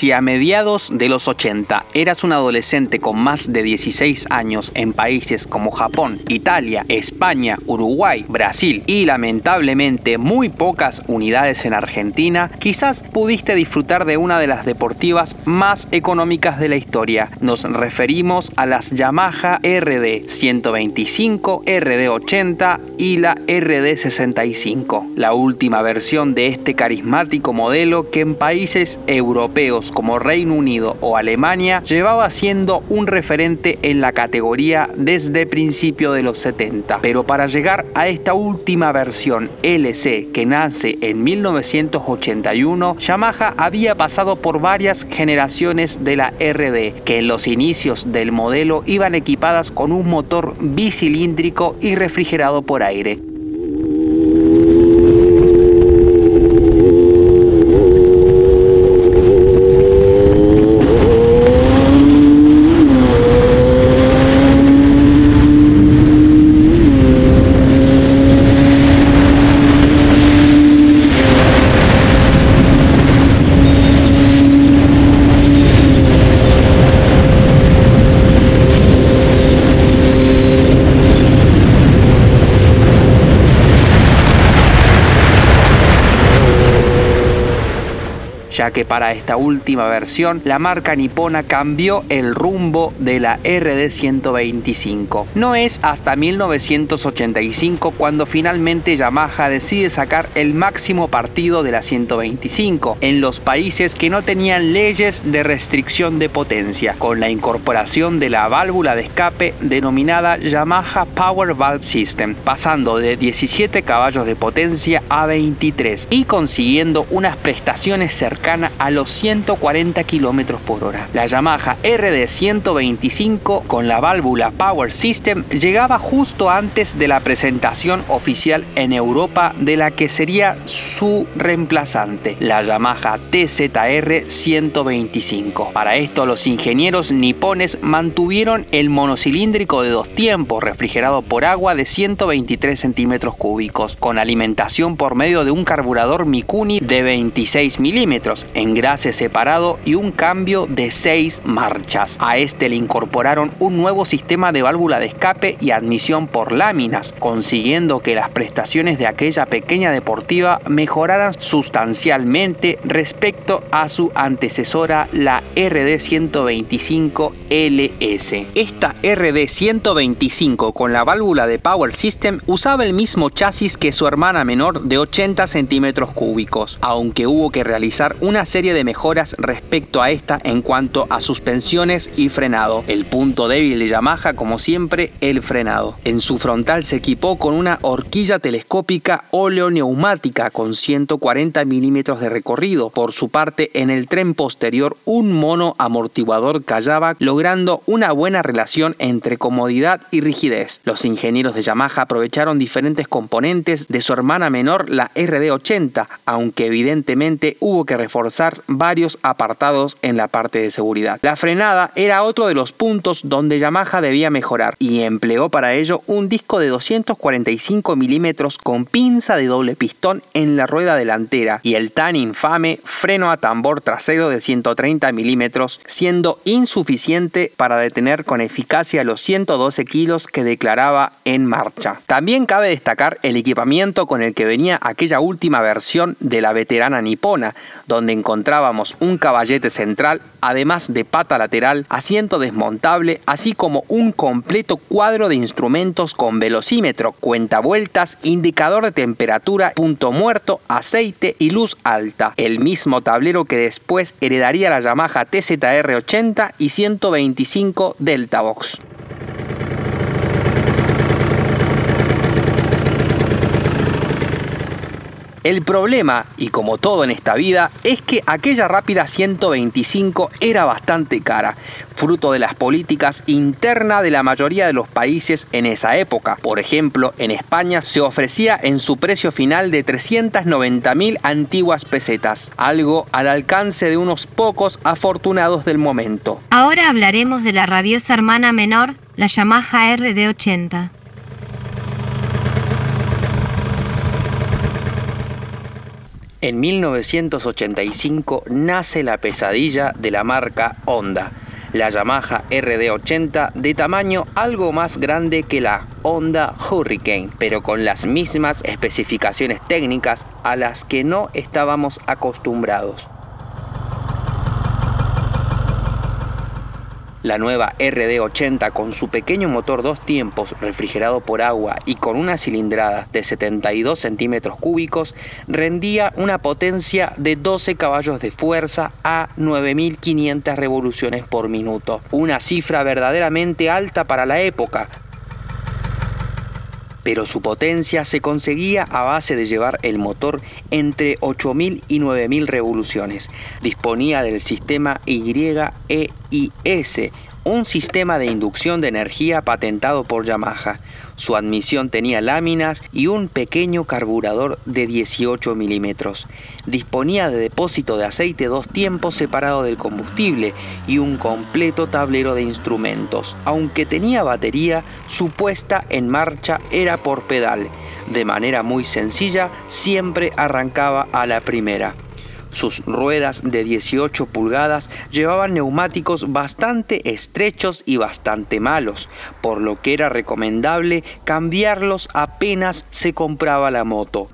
Si a mediados de los 80 eras un adolescente con más de 16 años en países como Japón, Italia, España, Uruguay, Brasil y lamentablemente muy pocas unidades en Argentina, quizás pudiste disfrutar de una de las deportivas más económicas de la historia. Nos referimos a las Yamaha RD 125, RD 80 y la RD 65, la última versión de este carismático modelo que en países europeos como Reino Unido o Alemania llevaba siendo un referente en la categoría desde principio de los 70. Pero para llegar a esta última versión LC que nace en 1981, Yamaha había pasado por varias generaciones de la RD, que en los inicios del modelo iban equipadas con un motor bicilíndrico y refrigerado por aire. Ya que para esta última versión la marca nipona cambió el rumbo de la RD125. No es hasta 1985 cuando finalmente Yamaha decide sacar el máximo partido de la 125 en los países que no tenían leyes de restricción de potencia, con la incorporación de la válvula de escape denominada Yamaha Power Valve System, pasando de 17 caballos de potencia a 23 y consiguiendo unas prestaciones cercanas a los 140 km por hora. La Yamaha RD 125 con la válvula Power System llegaba justo antes de la presentación oficial en Europa de la que sería su reemplazante, la Yamaha TZR 125. Para esto los ingenieros nipones mantuvieron el monocilíndrico de dos tiempos refrigerado por agua de 123 centímetros cúbicos, con alimentación por medio de un carburador Mikuni de 26 milímetros engrase separado y un cambio de 6 marchas. A este le incorporaron un nuevo sistema de válvula de escape y admisión por láminas, consiguiendo que las prestaciones de aquella pequeña deportiva mejoraran sustancialmente respecto a su antecesora, la RD125 LS. Esta RD125 con la válvula de Power System usaba el mismo chasis que su hermana menor de 80 centímetros cúbicos, aunque hubo que realizar una serie de mejoras respecto a esta en cuanto a suspensiones y frenado. El punto débil de Yamaha, como siempre, el frenado. En su frontal se equipó con una horquilla telescópica neumática con 140 milímetros de recorrido. Por su parte, en el tren posterior, un mono amortiguador callaba, logrando una buena relación entre comodidad y rigidez. Los ingenieros de Yamaha aprovecharon diferentes componentes de su hermana menor, la RD80, aunque evidentemente hubo que reforzar varios apartados en la parte de seguridad. La frenada era otro de los puntos donde Yamaha debía mejorar y empleó para ello un disco de 245 milímetros con pinza de doble pistón en la rueda delantera y el tan infame freno a tambor trasero de 130 milímetros, siendo insuficiente para detener con eficacia los 112 kilos que declaraba en marcha. También cabe destacar el equipamiento con el que venía aquella última versión de la veterana nipona, donde encontrábamos un caballete central, además de pata lateral, asiento desmontable, así como un completo cuadro de instrumentos con velocímetro, cuenta vueltas, indicador de temperatura, punto muerto, aceite y luz alta. El mismo tablero que después heredaría la Yamaha TZR 80 y 125 Delta Box. El problema, y como todo en esta vida, es que aquella rápida 125 era bastante cara, fruto de las políticas internas de la mayoría de los países en esa época. Por ejemplo, en España se ofrecía en su precio final de 390.000 antiguas pesetas, algo al alcance de unos pocos afortunados del momento. Ahora hablaremos de la rabiosa hermana menor, la Yamaha RD80. En 1985 nace la pesadilla de la marca Honda, la Yamaha RD80 de tamaño algo más grande que la Honda Hurricane, pero con las mismas especificaciones técnicas a las que no estábamos acostumbrados. La nueva RD80 con su pequeño motor dos tiempos refrigerado por agua y con una cilindrada de 72 centímetros cúbicos rendía una potencia de 12 caballos de fuerza a 9.500 revoluciones por minuto, una cifra verdaderamente alta para la época, pero su potencia se conseguía a base de llevar el motor entre 8.000 y 9.000 revoluciones. Disponía del sistema YEIS, un sistema de inducción de energía patentado por Yamaha. Su admisión tenía láminas y un pequeño carburador de 18 milímetros. Disponía de depósito de aceite dos tiempos separado del combustible y un completo tablero de instrumentos. Aunque tenía batería, su puesta en marcha era por pedal. De manera muy sencilla, siempre arrancaba a la primera. Sus ruedas de 18 pulgadas llevaban neumáticos bastante estrechos y bastante malos, por lo que era recomendable cambiarlos apenas se compraba la moto.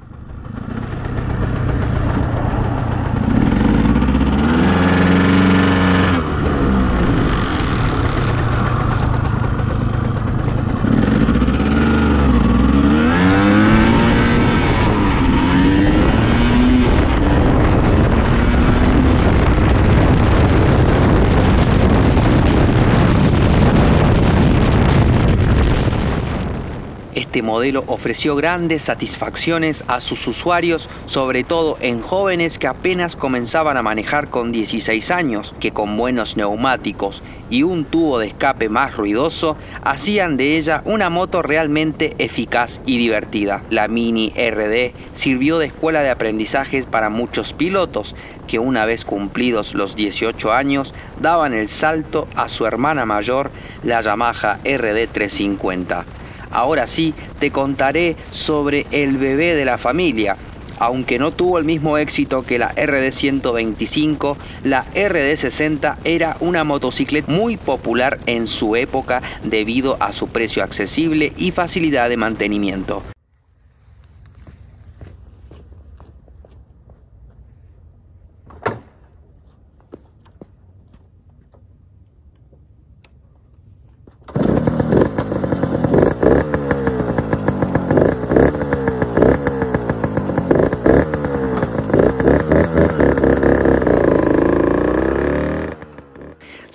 Este modelo ofreció grandes satisfacciones a sus usuarios, sobre todo en jóvenes que apenas comenzaban a manejar con 16 años, que con buenos neumáticos y un tubo de escape más ruidoso hacían de ella una moto realmente eficaz y divertida. La Mini RD sirvió de escuela de aprendizaje para muchos pilotos que una vez cumplidos los 18 años daban el salto a su hermana mayor, la Yamaha RD 350. Ahora sí, te contaré sobre el bebé de la familia. Aunque no tuvo el mismo éxito que la RD125, la RD60 era una motocicleta muy popular en su época debido a su precio accesible y facilidad de mantenimiento.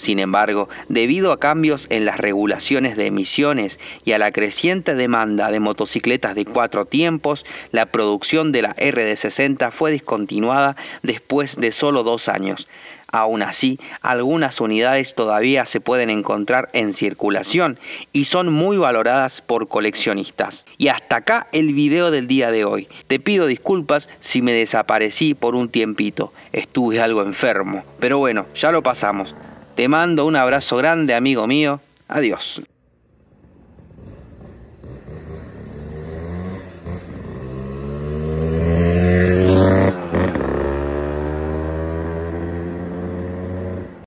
Sin embargo, debido a cambios en las regulaciones de emisiones y a la creciente demanda de motocicletas de cuatro tiempos, la producción de la RD60 fue discontinuada después de solo dos años. Aún así, algunas unidades todavía se pueden encontrar en circulación y son muy valoradas por coleccionistas. Y hasta acá el video del día de hoy. Te pido disculpas si me desaparecí por un tiempito. Estuve algo enfermo. Pero bueno, ya lo pasamos. Te mando un abrazo grande, amigo mío. Adiós.